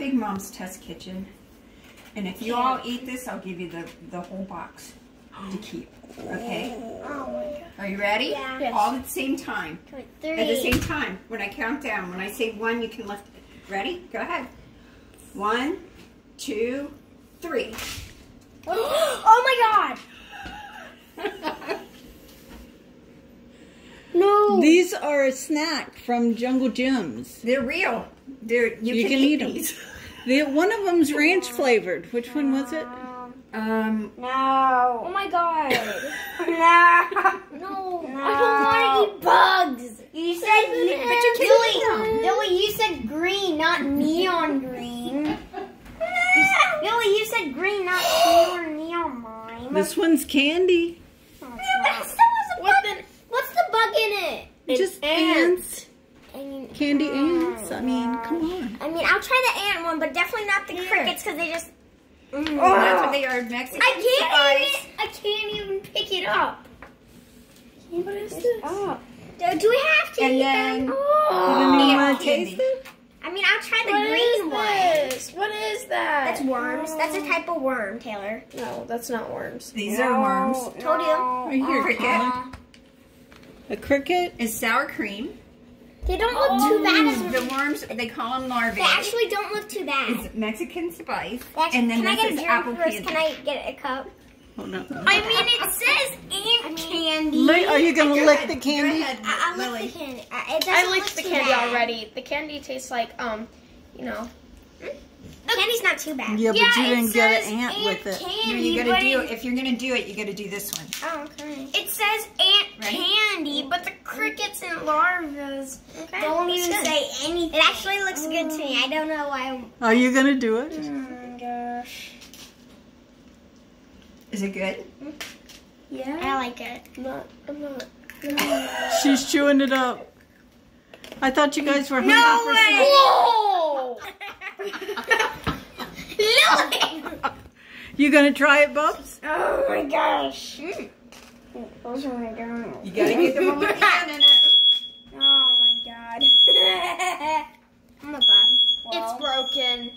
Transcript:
Big Mom's Test Kitchen. And if you all eat this, I'll give you the, the whole box to keep. Okay? Oh my god. Are you ready? Yeah. All at the same time. Three. At the same time. When I count down. When I say one, you can lift it. Ready? Go ahead. One, two, three. oh my god. No. These are a snack from Jungle Jim's. They're real. They're you, You can, can eat, eat 'em. these. The, one of them's ranch flavored. Which one was it? Um, No. Oh my god. No. No. I don't want to eat bugs. You said, But you can eat Billy, them. Billy, you said green, not neon green. You Billy, you said green, not neon neon mime. This one's candy. Oh, it's That not. still was a What bug. What's the bug in it? Just ants. ants. I mean, Candy mm, ants. I mean, come on. I mean, I'll try the ant one, but definitely not the crickets because they just. Mm. that's what they are. Mexican I can't spice. eat it. I can't even pick it up. What is this? Oh. Do, do we have to And eat then- them? You didn't even Ant want to taste it? I mean, I'll try the What is green one. this? What is that? That's worms. That's a type of worm, Taylor. No, that's not worms. These are worms. Told you. Right here, Uh-uh. cricket. A cricket? Is sour cream. They don't look too bad. As The worms, they call them larvae. they actually don't look too bad. is Mexican spice. Actually- and then can I this get a is drink apple first? candy. Can I get a cup? Hold on. I mean, it says ant candy. Are you gonna lick the candy? ahead, I, I Lily. licked the candy. I, it I licked the candy bad. already. The candy tastes like um, you know. The candy's not too bad. Yeah, but you didn't get an ant ant with it. Candy, No, you gotta do. it- If you're gonna do it, you gotta do this one. Oh, okay. It says ant Ready? candy, but the crickets and larvas Okay, don't that's even good. say anything. It actually looks good to me. I don't know why. Are you gonna do it? Oh my gosh. Is it good? Yeah. I like it. I'm not. Not. She's chewing it up. I thought you guys were hungry No for way! Whoa! Lily! You gonna try it, Bubs? Oh my gosh. Those are my god. You gotta get the one with the ant in it. Oh my god. oh my god. It's broken.